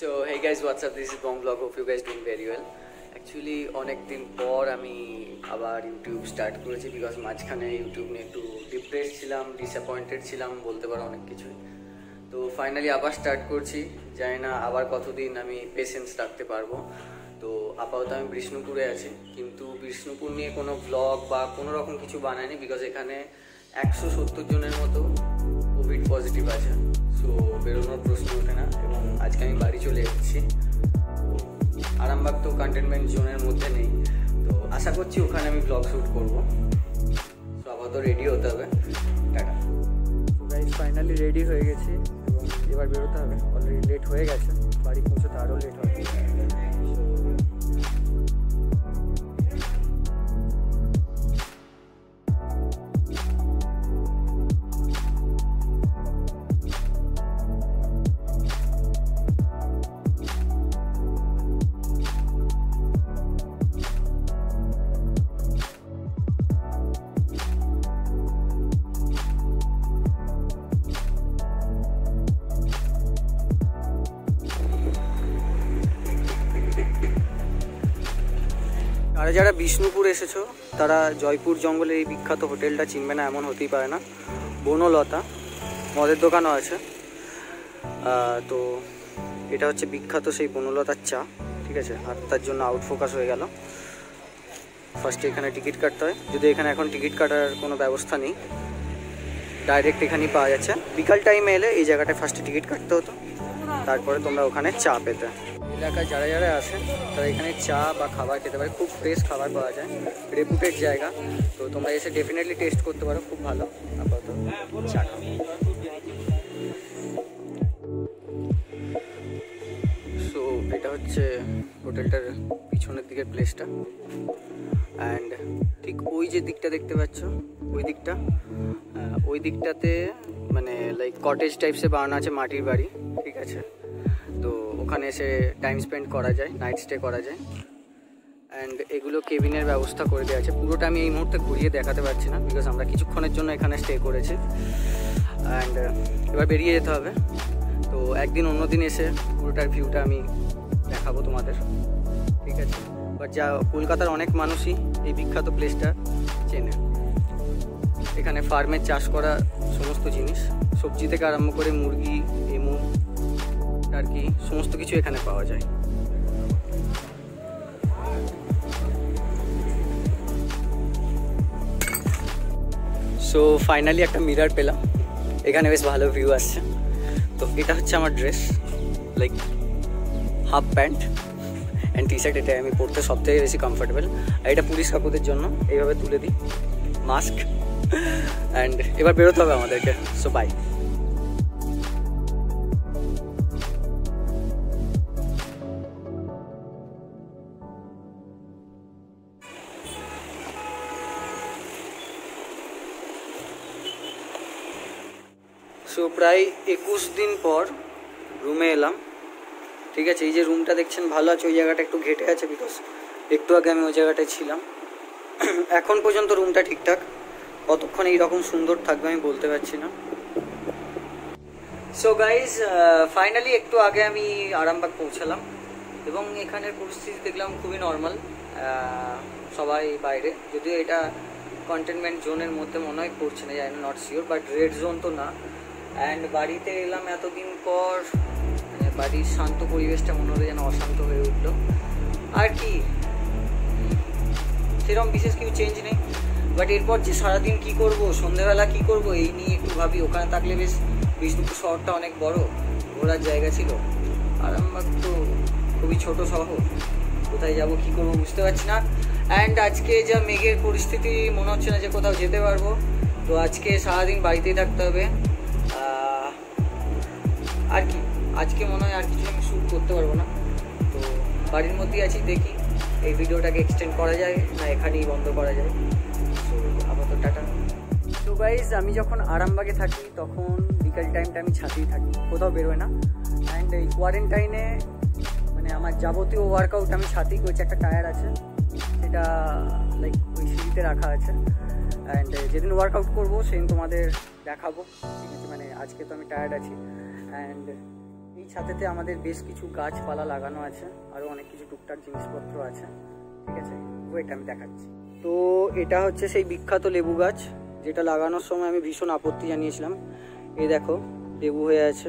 So hey guys what's up this is bomb blog hope you guys doing very well actually অনেক দিন পর আমি আবার YouTube start করেছি বিকজ মাঝখানে ইউটিউব নিয়ে একটু ডিপ্রেস ছিলাম ডিসঅ্যাপয়েন্টেড ছিলাম, বলতে পারো অনেক কিছুই। তো ফাইনালি আবার স্টার্ট করছি। জানি না আবার কতদিন আমি পেশেন্স রাখতে পারব। তো আপাতত আমি বিষ্ণুপুরে আছি। কিন্তু বিষ্ণুপুর নিয়ে কোনো ব্লগ বা কোনো রকম কিছু বানাইনি বিকজ এখানে একশো সত্তর জনের মতো পজিটিভ আছে। সো বেরোনোর প্রশ্ন ওঠে না এবং আজকে আমি বাড়ি চলে এসেছি। আরামবাগ তো কন্টেনমেন্ট জোনের মধ্যে নেই। তো আশা করছি ওখানে আমি ব্লগ শ্যুট করব। সো আপাতত রেডি হতে হবে। টাটা। গাইজ ফাইনালি রেডি হয়ে গেছি এবং এবার বেরোতে হবে। অলরেডি লেট হয়ে গেছে। বাড়ি পৌঁছতে আরও লেট হবে। যারা বিষ্ণুপুর এসেছ, তারা জয়পুর জঙ্গলের এই বিখ্যাত হোটেলটা চিনবে না, এমন হতেই পারে না। বনলতা, মদের দোকানও আছে। তো এটা হচ্ছে বিখ্যাত সেই বনলতার চা, ঠিক আছে? আর তার জন্য আউট ফোকাস হয়ে গেল। ফার্স্টে এখানে টিকিট কাটতে হয়। যদি এখানে এখন টিকিট কাটার কোনো ব্যবস্থা নেই ডাইরেক্ট এখানেই পাওয়া যাচ্ছে। বিকাল টাইমে এলে এই জায়গাটায় ফার্স্টে টিকিট কাটতে হতো। তারপরে তোমরা ওখানে চা পেতে। এলাকায় যারা যারা আসে তারা এখানে চা বা খাবার খেতে পারে। খুব ফ্রেশ খাবার পাওয়া যায়। রেপুটেড জায়গা। তো তোমরা এসে ডেফিনেটলি টেস্ট করতে পারো, খুব ভালো। আপাতত চা সো এটা হচ্ছে হোটেলটার পিছনের দিকের প্লেসটা অ্যান্ড ঠিক ওই যে দিকটা দেখতে পাচ্ছ, ওই দিকটা ওই দিকটাতে মানে লাইক কটেজ টাইপসে বানানো আছে মাটির বাড়ি, ঠিক আছে? তো ওখানে এসে টাইম স্পেন্ড করা যায় নাইট স্টে করা যায়। অ্যান্ড এগুলো কেবিনের ব্যবস্থা করে দেওয়া আছে। পুরোটা আমি এই মুহূর্তে ঘুরিয়ে দেখাতে পারছি না বিকজ আমরা কিছুক্ষণের জন্য এখানে স্টে করেছি। অ্যান্ড এবার বেরিয়ে যেতে হবে। তো একদিন অন্য দিন এসে পুরোটার ভিউটা আমি দেখাবো তোমাদের। ঠিক আছে? বাট যা, কলকাতার অনেক মানুষই এই বিখ্যাত প্লেসটা চেনে। এখানে ফার্মের চাষ করা সমস্ত জিনিস। সবজি থেকে আরম্ভ করে মুরগি এমু আর কি, সমস্ত কিছু এখানে পাওয়া যায়। সো ফাইনালি একটা মিরার পেলাম। এখানে বেশ ভালো ভিউ আসছে। তো এটা হচ্ছে আমার dress like half pant and T shirt এটা আমি পরতে সবথেকে বেশি কমফোর্টেবল আর এটা পুলিশ কাকুদের জন্য, এইভাবে তুলে দিই। মাস্ক অ্যান্ড এবার বেরোতে হবে আমাদেরকে। সো বাই সো প্রায় একুশ দিন পর রুমে এলাম। ঠিক আছে, এই যে রুমটা দেখছেন, ভালো আছে, ওই জায়গাটা একটু ঘেটে আছে বিকজ একটু আগে আমি ওই জায়গাটায় ছিলাম। এখন পর্যন্ত রুমটা ঠিকঠাক। কতক্ষণ এইরকম সুন্দর থাকবে আমি বলতে পারছি না। সো গাইজ ফাইনালি একটু আগে আমি আরামবাগ পৌঁছালাম এবং এখানের পরিস্থিতি দেখলাম খুবই নর্মাল সবাই বাইরে। যদিও এটা কন্টেনমেন্ট জোনের মধ্যে মনে হয় পড়ছে না, জানি not sure but red zone তো না। অ্যান্ড বাড়িতে এলাম এতদিন পর মানে বাড়ির শান্ত পরিবেশটা মনে হলো যেন অশান্ত হয়ে উঠল। আর কি? সেরকম বিশেষ কিছু চেঞ্জ নেই। বাট এরপর যে সারাদিন কি করব, সন্ধেবেলা কি করব, এই নিয়ে একটু ভাবি। ওখানে থাকলে বেশ বিষ্ণুপুর শহরটা অনেক বড়, ঘোরার জায়গা ছিল। আরামবাগ তো খুবই ছোট শহর, কোথায় যাব, কি করব বুঝতে পারছি না। অ্যান্ড আজকে যা মেঘের পরিস্থিতি, মনে হচ্ছে না যে কোথাও যেতে পারব। তো আজকে সারাদিন বাড়িতেই থাকতে হবে। আর কি, আজকে মনে হয় আর কিছু আমি শ্যুট করতে পারব না। তো বাড়ির মধ্যেই আছি, দেখি এই ভিডিওটাকে এক্সটেন্ড করা যায় না এখানেই বন্ধ করা যায়। তো আপাতত টাটা। তো গাইজ আমি যখন আরামবাগে থাকি, তখন বিকাল টাইমটা আমি ছাতেই থাকি, কোথাও বেরোয় না। অ্যান্ড এই কোয়ারেন্টাইনে মানে আমার যাবতীয় ওয়ার্কআউট আমি ছাতেই করছি, একটা টায়ার আছে। সেটা লাইক সিঁড়িতে রাখা আছে। অ্যান্ড যেদিন ওয়ার্কআউট করব, সেদিন তোমাদের দেখাবো। ঠিক আছে মানে আজকে তো আমি টায়ার্ড আছি। অ্যান্ড এই ছাদেতে আমাদের বেশ কিছু গাছপালা লাগানো আছে আরও অনেক কিছু টুকটাক জিনিসপত্র আছে। ঠিক আছে ওয়েট আমি দেখাচ্ছি। তো এটা হচ্ছে সেই বিখ্যাত লেবু গাছ, যেটা লাগানোর সময় আমি ভীষণ আপত্তি জানিয়েছিলাম। এই দেখো, লেবু হয়ে আছে।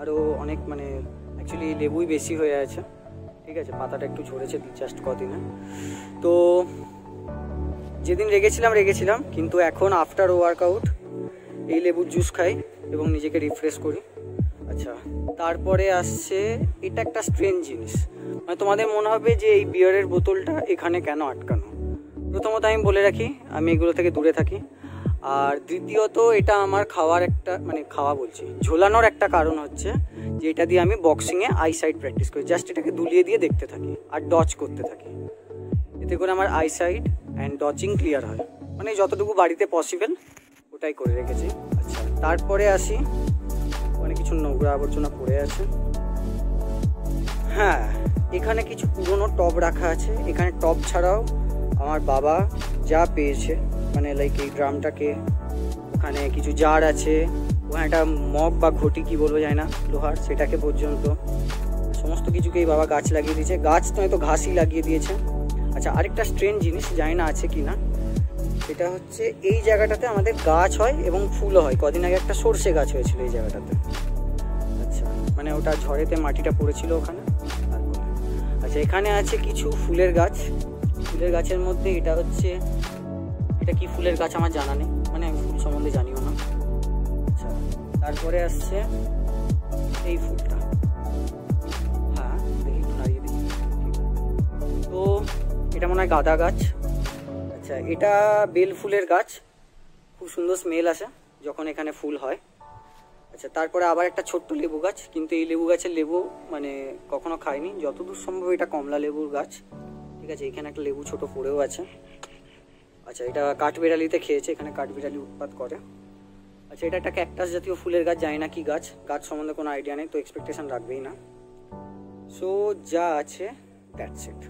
আরও অনেক মানে অ্যাকচুয়ালি লেবুই বেশি হয়ে আছে। ঠিক আছে, পাতাটা একটু ঝরেছে জাস্ট কদিনে। তো যেদিন রেগেছিলাম রেগেছিলাম, কিন্তু এখন আফটার ওয়ার্কআউট এই লেবুর জুস খাই এবং নিজেকে রিফ্রেশ করি। আচ্ছা তারপরে আসছে, এটা একটা স্ট্রেঞ্জ জিনিস। মানে তোমাদের মনে হবে যে এই বিয়ারের বোতলটা এখানে কেন আটকানো? প্রথমত আমি বলে রাখি, আমি এগুলো থেকে দূরে থাকি। আর দ্বিতীয়ত, এটা আমার খাওয়ার একটা মানে খাওয়া বলছি, ঝোলানোর একটা কারণ হচ্ছে যে এটা দিয়ে আমি বক্সিংয়ে আই সাইড প্র্যাকটিস করি। জাস্ট এটাকে দুলিয়ে দিয়ে দেখতে থাকি আর ডচ করতে থাকি। এতে করে আমার eye side and dodging clear হয়। মানে যতটুকু বাড়িতে পসিবল ওটাই করে রেখেছি। আচ্ছা তারপরে আসি। অনেক কিছু নোংরা আবর্জনা পড়ে আছে। হ্যাঁ এখানে কিছু পুরনো টব রাখা আছে। এখানে টব ছাড়াও আমার বাবা যা পেয়েছে মানে লাইক এই ড্রামটাকে। ওখানে কিছু জার আছে। ওখানে একটা মগ বা ঘটি কি বলব যায় না, লোহার, সেটাকে পর্যন্ত। সমস্ত কিছুকেই বাবা গাছ লাগিয়ে দিয়েছে। গাছ তো ঘাসই লাগিয়ে দিয়েছে। আচ্ছা আরেকটা স্ট্রেন জিনিস জানি না আছে কি না সেটা হচ্ছে এই জায়গাটাতে আমাদের গাছ হয় এবং ফুলও হয়। কদিন আগে একটা সর্ষে গাছ হয়েছিল এই জায়গাটাতে। আচ্ছা মানে ওটা ঝড়েতে মাটিটা পড়েছিল ওখানে। আচ্ছা এখানে আছে কিছু ফুলের গাছ। ফুলের গাছের মধ্যে এটা হচ্ছে, এটা কি ফুলের গাছ আমার জানা নেই। মানে আমি ফুল সম্বন্ধে জানিও না। আচ্ছা তারপরে আসছে এই ফুলটা। হ্যাঁ দেখি তো এটা মনে হয় গাঁদা গাছ। আচ্ছা এটা বেল ফুলের গাছ। খুব সুন্দর স্মেল আসে যখন এখানে ফুল হয়। আচ্ছা তারপরে আবার একটা ছোট্ট লেবু গাছ, কিন্তু এই লেবু গাছের লেবু মানে কখনো খাইনি। যতদূর সম্ভব এটা কমলা লেবুর গাছ। ঠিক আছে, এখানে একটা লেবু ছোট পড়েও আছে। আচ্ছা এটা কাঠবিড়ালিতে খেয়েছে, এখানে কাঠবিড়ালি উৎপাত করে। আচ্ছা এটা একটা ক্যাকটাস জাতীয় ফুলের গাছ, জানি না কি গাছ। গাছ সম্বন্ধে কোনো আইডিয়া নেই, তো এক্সপেকটেশন রাখবেই না। সো যা আছে দ্যাটস ইট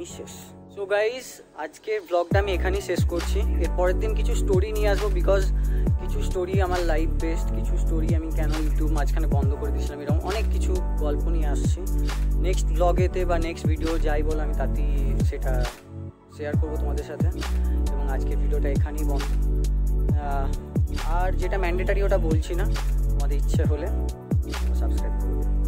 এখানেই শেষ সো গাইস আজকের ব্লগটা আমি এখানেই শেষ করছি। এর পরের দিন কিছু স্টোরি নিয়ে আসব বিকজ কিছু স্টোরি আমার লাইফ বেস্ট কিছু স্টোরি আমি কেন ইউটিউব মাঝখানে বন্ধ করে দিয়েছিলাম, এরকম অনেক কিছু গল্প নিয়ে আসছি। নেক্সট ব্লগেতে বা নেক্সট ভিডিও যাই বলো আমি তাতেই সেটা শেয়ার করব তোমাদের সাথে। এবং আজকের ভিডিওটা এখানেই বন্ধ। আর যেটা ম্যান্ডেটারি ওটা বলছি না। তোমাদের ইচ্ছে হলে সাবস্ক্রাইব করবে